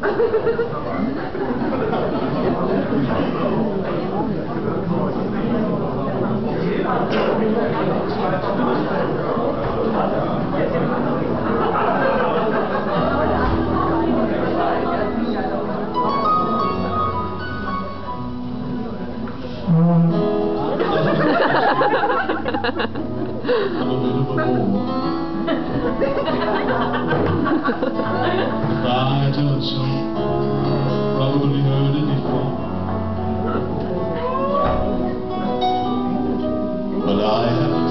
Ha ha ha ha! cry to a song. Probably heard it before. But I have